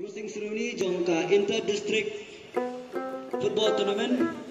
Cruising Seruni Jongka Inter District Football Tournament.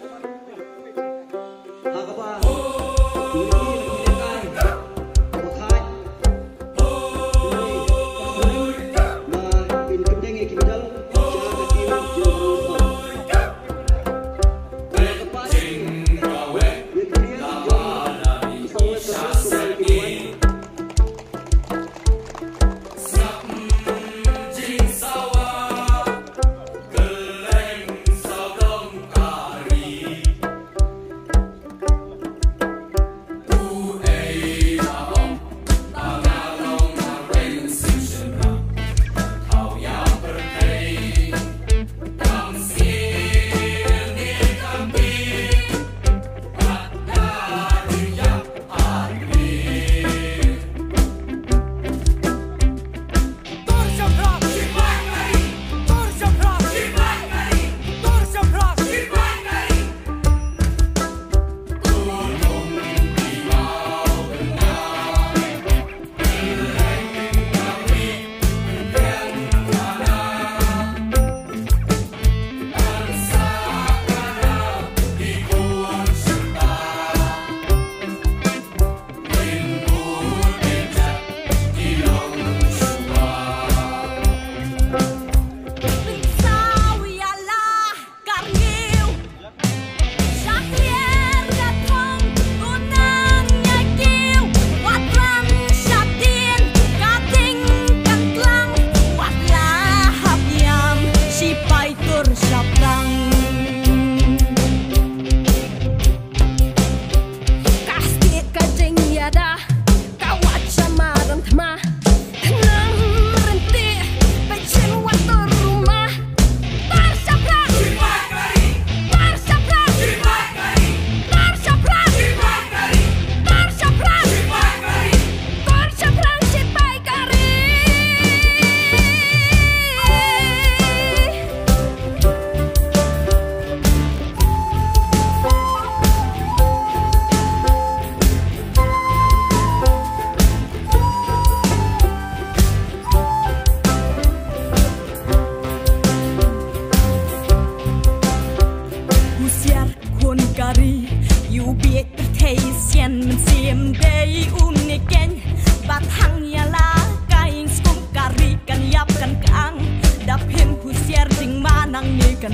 You Jo the teisjen, men se men dei unigen Batang ya la kain skunk kari kan yap kan kang. Dap him husier jing manang ni kan